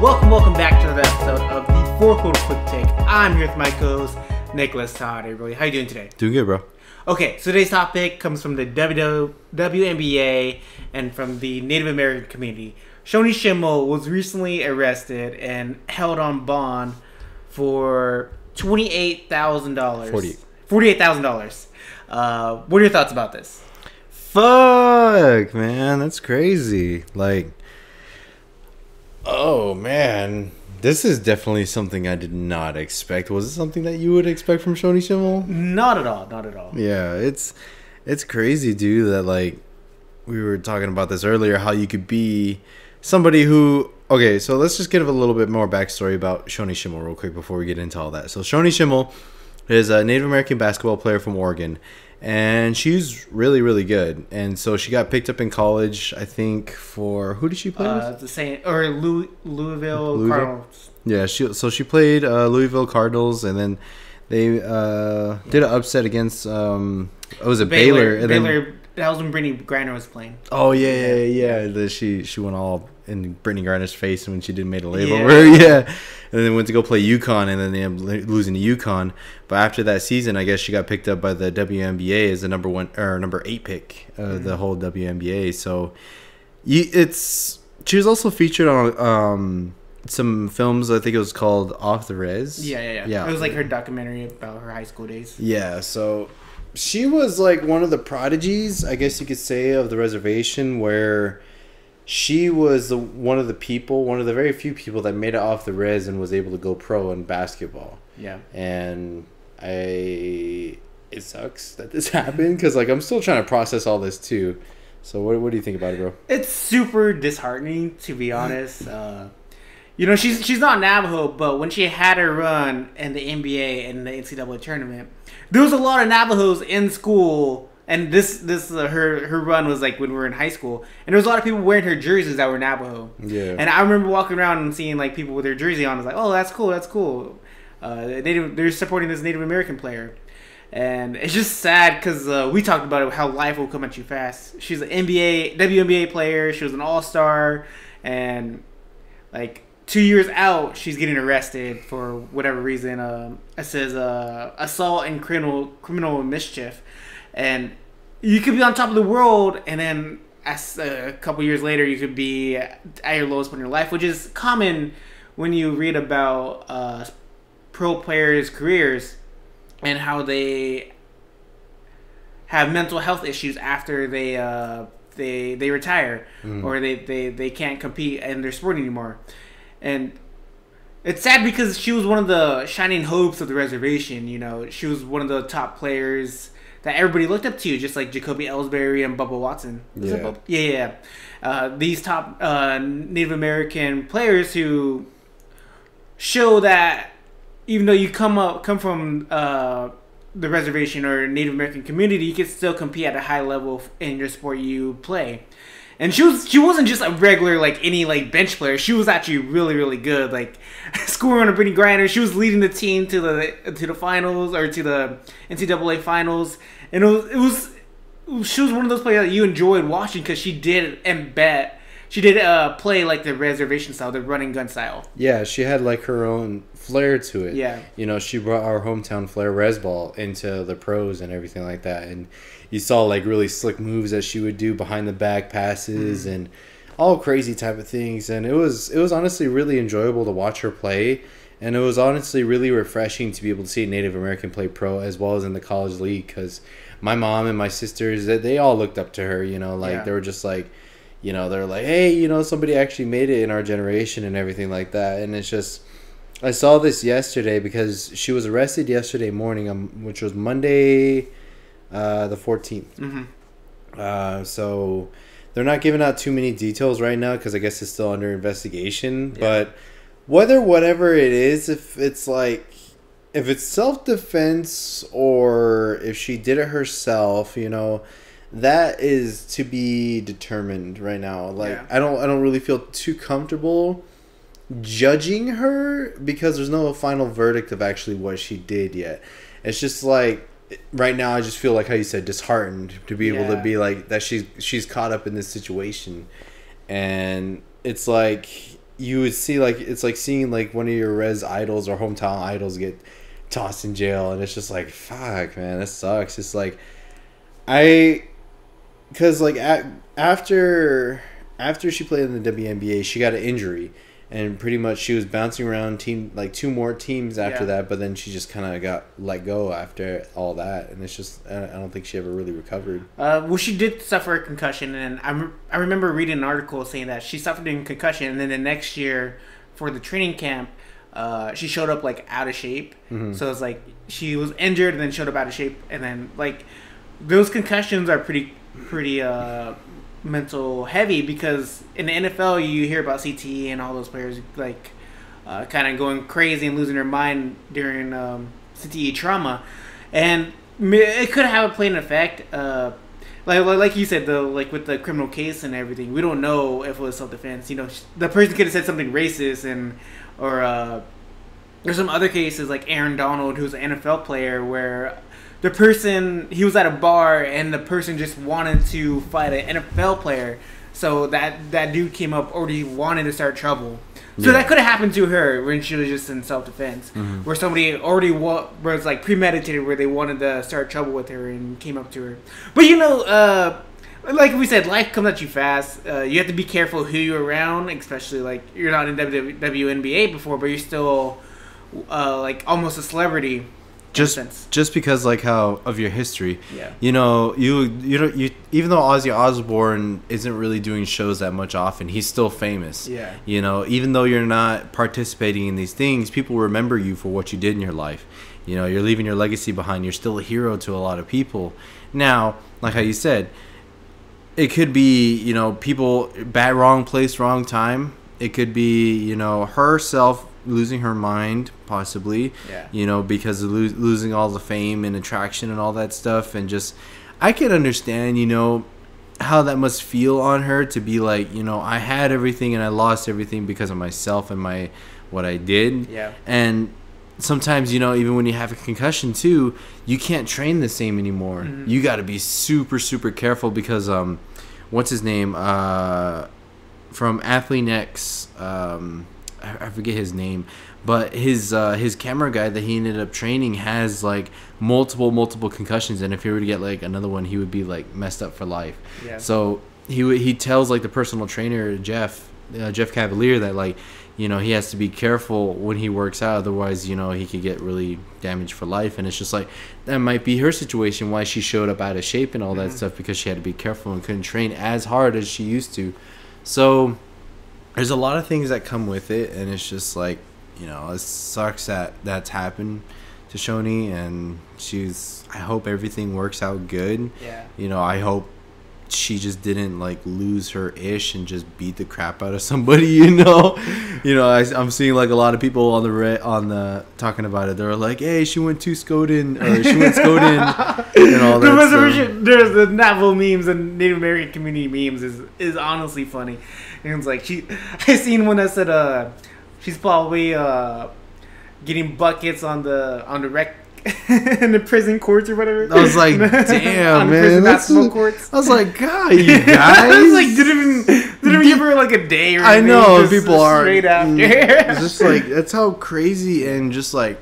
welcome, welcome back to another episode of the Fourth World Quick Take. I'm here with my co-host Nicholas Todd. Everybody, how you doing today? Doing good, bro. Okay, so today's topic comes from the WNBA and from the Native American community. Shoni Schimmel was recently arrested and held on bond for twenty-eight thousand dollars. Forty. Forty-eight thousand dollars. Uh, what are your thoughts about this? Fuck, man, that's crazy. Like, oh man, this is definitely something I did not expect. Was it something that you would expect from Shoni Schimmel? Not at all. Not at all. Yeah, it's it's crazy, dude. That like we were talking about this earlier, how you could be somebody who. Okay, so let's just give a little bit more backstory about Shoni Schimmel real quick before we get into all that. So Shoni Schimmel is a Native American basketball player from Oregon, and she's really really good. And so she got picked up in college, I think for who did she play Uh, with? the same or Louis, Louisville, Louisville? Cardinals. Yeah, she so she played uh, Louisville Cardinals, and then they uh, did an upset against um, oh, was it Baylor? and then Baylor. that was when Brittney Griner was playing. Oh yeah, yeah, yeah. yeah. The, she she went all in Brittney Griner's face when she did made a label. Yeah. Yeah, and then went to go play UConn, and then they ended up losing to UConn. But after that season, I guess she got picked up by the WNBA as the number one or number eight pick of Mm-hmm. the whole WNBA. So, it's she was also featured on um some films. I think it was called Off the Res. Yeah, yeah, yeah. Yeah. It was like her documentary about her high school days. Yeah, so she was like one of the prodigies, I guess you could say, of the reservation where she was the, one of the people, one of the very few people that made it off the res and was able to go pro in basketball. Yeah. And I it sucks that this happened cuz like I'm still trying to process all this too. So what what do you think about it, bro? It's super disheartening to be honest. Uh, you know, she's she's not Navajo, but when she had her run in the NBA and the NCAA tournament, there was a lot of Navajos in school. And this this uh, her her run was like when we were in high school, and there was a lot of people wearing her jerseys that were Navajo. Yeah. And I remember walking around and seeing like people with their jersey on. I was like, oh, that's cool, that's cool. Uh, Native, they're supporting this Native American player, and it's just sad because uh, we talked about it how life will come at you fast. She's an NBA WNBA player. She was an All Star, and like two years out, she's getting arrested for whatever reason. Um, it says uh, assault and criminal criminal mischief, and you could be on top of the world, and then as uh, a couple years later, you could be at your lowest point in your life, which is common when you read about uh, pro players' careers and how they have mental health issues after they uh, they they retire or they, they they can't compete in their sport anymore, and it's sad because she was one of the shining hopes of the reservation. You know, she was one of the top players that everybody looked up to, just like Jacoby Ellsbury and Bubba Watson. Yeah. Bubba? yeah, yeah. yeah. Uh, these top uh, Native American players who show that even though you come up come from uh, the reservation or Native American community, you can still compete at a high level in your sport you play. And she was she wasn't just a regular like any like bench player. She was actually really really good. Like scoring on a Brittney Griner, she was leading the team to the to the finals or to the NCAA finals. And it was it was she was one of those players that you enjoyed watching because she did embed she did uh play like the reservation style, the running gun style. Yeah, she had like her own flair to it. Yeah. You know, she brought our hometown flair res ball, into the pros and everything like that. And you saw like really slick moves that she would do behind the back passes and all crazy type of things. And it was it was honestly really enjoyable to watch her play. And it was honestly really refreshing to be able to see a Native American play pro as well as in the college league because my mom and my sisters they, they all looked up to her. You know, like Yeah. they were just like, you know, they're like, hey, you know, somebody actually made it in our generation and everything like that. And it's just, I saw this yesterday because she was arrested yesterday morning, um, which was Monday, uh, the 14th. Mm-hmm. Uh, so they're not giving out too many details right now because I guess it's still under investigation. But whether whatever it is, if it's like if it's self defense or if she did it herself, you know, that is to be determined right now. Like Yeah. I don't I don't really feel too comfortable judging her because there's no final verdict of actually what she did yet. It's just like right now I just feel like how you said disheartened to be able Yeah. to be like that she's she's caught up in this situation and it's like you would see like it's like seeing like one of your res idols or hometown idols get tossed in jail, and it's just like fuck, man, that sucks. It's like I, because like at, after after she played in the WNBA, she got an injury, and pretty much she was bouncing around team like two more teams after Yeah. that, but then she just kind of got let go after all that, and it's just I don't think she ever really recovered. Uh, well, she did suffer a concussion, and I, rem- I remember reading an article saying that she suffered a concussion, and then the next year for the training camp, uh, she showed up like out of shape. So it's like she was injured and then showed up out of shape, and then like those concussions are pretty pretty uh, mental heavy because in the NFL you hear about CTE and all those players like uh, kind of going crazy and losing their mind during um, CTE trauma, and it could have a plain effect. Uh, like, like you said, the like with the criminal case and everything, we don't know if it was self defense. You know, the person could have said something racist and or uh, there's some other cases like Aaron Donald, who's an NFL player, where the person he was at a bar and the person just wanted to fight an NFL player, so that that dude came up already wanted to start trouble. So Yeah. that could have happened to her when she was just in self defense, where somebody already wa- was like premeditated, where they wanted to start trouble with her and came up to her. But you know, uh, like we said, life comes at you fast. Uh, you have to be careful who you're around, especially like you're not in WNBA before, but you're still uh, like almost a celebrity. Just sense. just because like how of your history Yeah. you know you you don't you even though ozzy osbourne isn't really doing shows that much often he's still famous Yeah. you know even though you're not participating in these things people remember you for what you did in your life you know you're leaving your legacy behind you're still a hero to a lot of people now like how you said it could be you know people bad wrong place wrong time it could be you know herself losing her mind possibly Yeah. you know because of lo- losing all the fame and attraction and all that stuff and just i can understand you know how that must feel on her to be like you know i had everything and i lost everything because of myself and my what i did Yeah. and sometimes you know even when you have a concussion too you can't train the same anymore Mhm. you got to be super super careful because um what's his name uh from ATHLEAN-X um I, forget his name but his uh his camera guy that he ended up training has like multiple multiple concussions and if he were to get like another one he would be like messed up for life Yeah. so he w- he tells like the personal trainer Jeff uh, Jeff Cavaliere that like you know he has to be careful when he works out otherwise you know he could get really damaged for life and it's just like that might be her situation why she showed up out of shape and all that Mhm. stuff because she had to be careful and couldn't train as hard as she used to so there's a lot of things that come with it and it's just like you know it sucks that that's happened to Shoni and she's I hope everything works out good Yeah. you know, I hope she just didn't like lose her ish and just beat the crap out of somebody. You know, you know, I, I'm seeing like a lot of people on the re- on the talking about it. They're like, "Hey, she went to Skoden or she went Skoden and all that." reservation, stuff. there's the Navajo memes and Native American community memes is is honestly funny. And it's like she, I seen one that said, uh, she's probably uh, getting buckets on the on the rec in the prison courts or whatever. I was like, "Damn, man, basketball courts. I was like, God, you guys. I was like, didn't even didn't even give her like a day or I know just people are straight after. Mm, it's just like that's how crazy and just like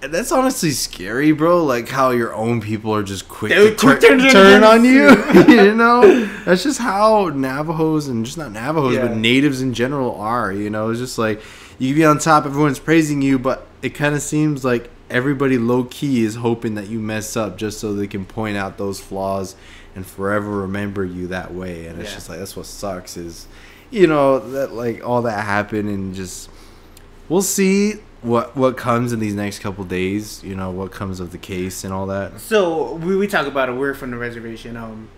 that's honestly scary, bro. Like how your own people are just quick to quick tur- to turn on you. you know, that's just how Navajos and just not Navajos, Yeah. but natives in general are. You know, it's just like you can be on top, everyone's praising you, but it kind of seems like everybody low key is hoping that you mess up just so they can point out those flaws and forever remember you that way. And it's Yeah. just like that's what sucks is, you know, that like all that happened and just we'll see what what comes in these next couple days. You know what comes of the case and all that. So we, we talk about it. We're from the reservation, um,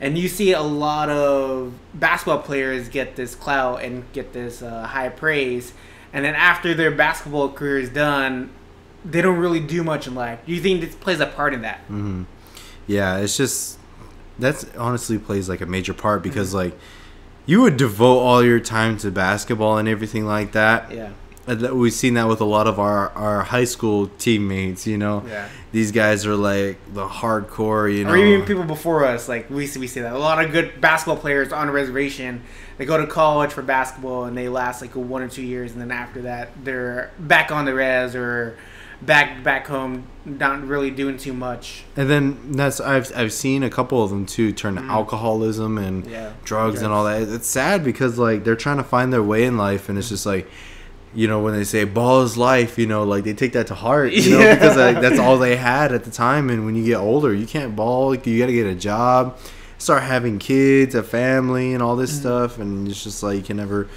and you see a lot of basketball players get this clout and get this uh, high praise, and then after their basketball career is done, they don't really do much in life. Do you think this plays a part in that? hmm Yeah, it's just that's honestly plays like a major part because like you would devote all your time to basketball and everything like that. Yeah, And We've seen that with a lot of our, our high school teammates. You know, Yeah. these guys are like the hardcore. You know, Or even people before us, like we see, we see that a lot of good basketball players on a reservation. They go to college for basketball and they last like one or two years, and then after that, they're back on the res or back back home, not really doing too much. And then that's I've I've seen a couple of them too turn to alcoholism and. Yeah. drugs and all that. It's sad because like they're trying to find their way in life, and it's just like. You know when they say ball is life, you know like they take that to heart, you know Yeah. because like, that's all they had at the time. And when you get older, you can't ball. You got to get a job, start having kids, a family, and all this Mm-hmm. stuff. And it's just like you can never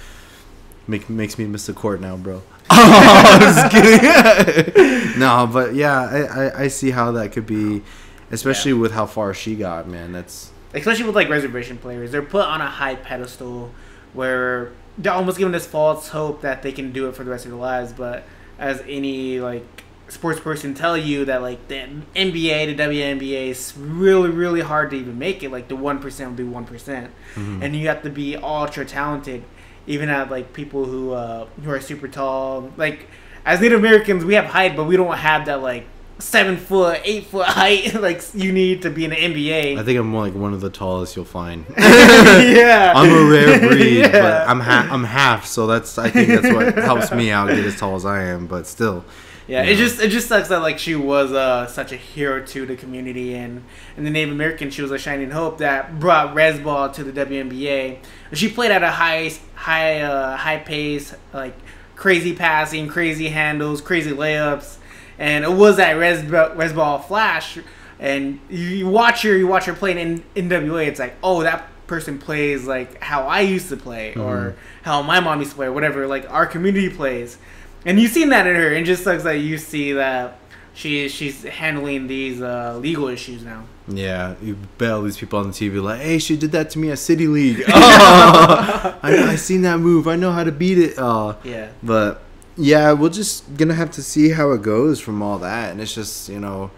make makes me miss the court now, bro. oh, just kidding. no, but yeah, I, I, I see how that could be, especially with how far she got, man. That's especially with like reservation players, they're put on a high pedestal where they're almost given this false hope that they can do it for the rest of their lives. But as any like sports person tell you that like the NBA, the WNBA is really really hard to even make it. Like the one percent will be one mm-hmm. and you have to be ultra talented, even at like people who uh, who are super tall. Like as Native Americans, we have height, but we don't have that like seven foot, eight foot height like you need to be in the NBA. I think I'm like one of the tallest you'll find. yeah, I'm a rare breed, Yeah. but I'm ha- I'm half, so that's I think that's what helps me out get as tall as I am. But still, Yeah, Yeah. it just it just sucks that like she was uh, such a hero to the community and and the Native American she was a shining hope that brought res ball to the WNBA. She played at a high high uh, high pace, like crazy passing, crazy handles, crazy layups, and it was that res res ball flash. And you, you watch her, you watch her playing in NWA. It's like, oh, that person plays like how I used to play, or how my mom used to play, or whatever. Like our community plays. And you've seen that in her, and it just sucks that you see that she she's handling these uh, legal issues now. yeah, you bet all these people on the TV like, hey, she did that to me at City League. Oh, I I seen that move. I know how to beat it. Uh, Yeah, But yeah, we're just gonna have to see how it goes from all that, and it's just you know,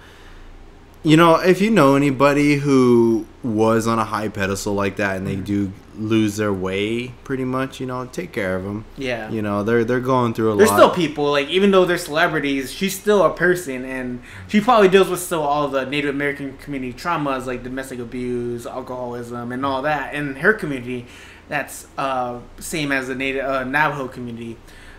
you know, if you know anybody who was on a high pedestal like that and they do lose their way, pretty much, you know, take care of them. yeah. You know, they're they're going through a lot. There's lot. still people like even though they're celebrities, she's still a person, and she probably deals with still all the Native American community traumas like domestic abuse, alcoholism, and all that in her community. That's uh, same as the Native uh, Navajo community.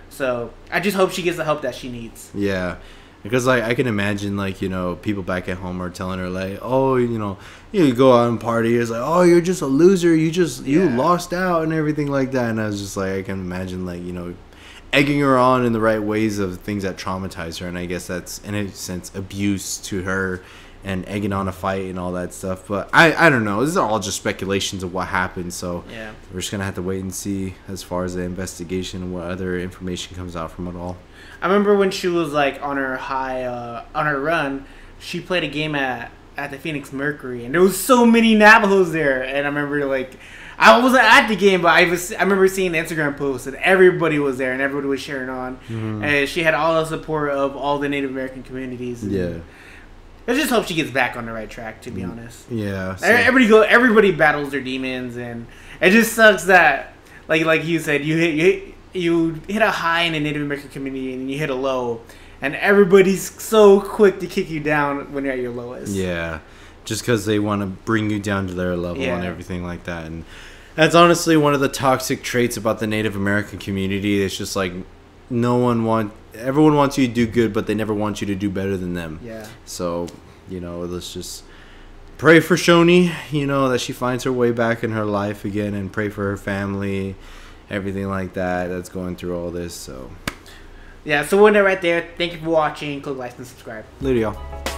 So I just hope she gets the help that she needs. Yeah. Because like I can imagine like, you know, people back at home are telling her like, Oh, you know, you go out and party, it's like, Oh, you're just a loser, you just you Yeah. lost out and everything like that. And I was just like I can imagine like, you know, egging her on in the right ways of things that traumatize her. And I guess that's in a sense abuse to her and egging on a fight and all that stuff. But I, I don't know. This is all just speculations of what happened, so Yeah. we're just gonna have to wait and see as far as the investigation and what other information comes out from it all. I remember when she was like on her high, uh, on her run, she played a game at at the Phoenix Mercury, and there was so many Navajos there, and I remember like. I wasn't at the game, but I was. I remember seeing the Instagram post, and everybody was there, and everybody was sharing on. And she had all the support of all the Native American communities. and Yeah. I just hope she gets back on the right track. To be mm. honest, Yeah. so- everybody go. Everybody battles their demons, and it just sucks that, like like you said, you hit you hit, you hit a high in the Native American community, and you hit a low, and everybody's so quick to kick you down when you're at your lowest. Yeah, just because they want to bring you down to their level and everything like that, and that's honestly one of the toxic traits about the Native American community. It's just like no one want, everyone wants you to do good, but they never want you to do better than them. Yeah. So you know, let's just pray for Shoni. You know that she finds her way back in her life again, and pray for her family, everything like that. That's going through all this. So Yeah. So we're right there. Thank you for watching. Click like and subscribe. later, y'all.